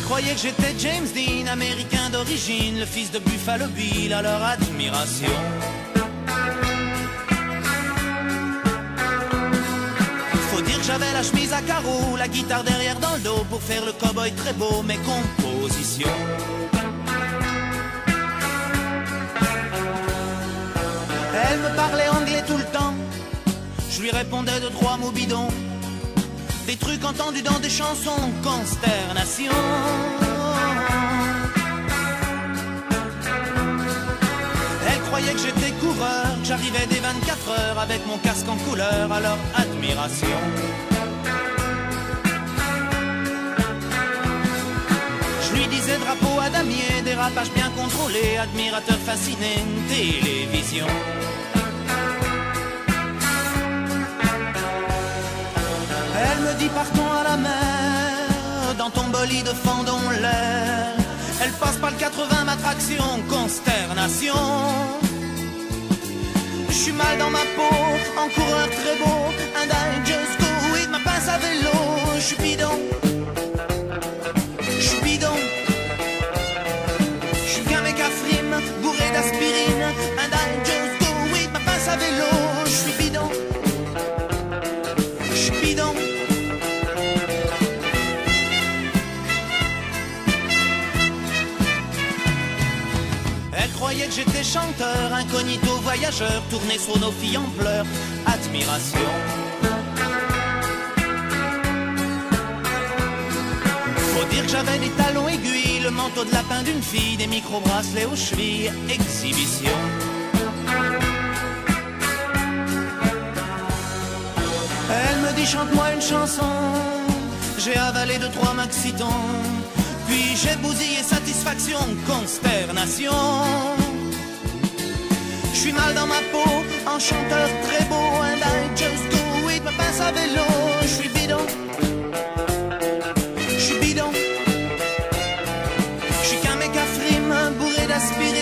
croyait que j'étais James Dean, américain d'origine, le fils de Buffalo Bill, à leur admiration. Faut dire que j'avais la chemise à carreaux, la guitare derrière dans le dos pour faire le cowboy très beau, mes compositions. Elle me parlait anglais tout le temps, je lui répondais de trois mots bidons. Des trucs entendus dans des chansons, consternation. Elle croyait que j'étais coureur, que j'arrivais des 24 heures avec mon casque en couleur, leur admiration. Je lui disais drapeau à damier, dérapage bien contrôlé, admirateur fasciné, télévision. Partons à la mer, dans ton bolide fendons l'air. Elle passe par le 80 ma traction, consternation. Je suis mal dans ma peau, en coureur très beau, I just go with ma pince à vélo. Je suis bidon, je suis bidon. Je qu'un mec à frime, bourré d'aspirine, I just go with ma pince à vélo. Elle croyait que j'étais chanteur, incognito voyageur, tourné sur nos filles en pleurs, admiration. Faut dire que j'avais des talons aiguilles, le manteau de lapin d'une fille, des micro-bracelets aux chevilles, exhibition. Elle me dit chante-moi une chanson, j'ai avalé deux trois maxitons, puis j'ai bousillé satisfaction, consternation. Je suis mal dans ma peau, un chanteur très beau, and I just do it, me passe à vélo, je suis bidon. Je suis bidon. Je suis qu'un mec à frime, bourré d'aspirine.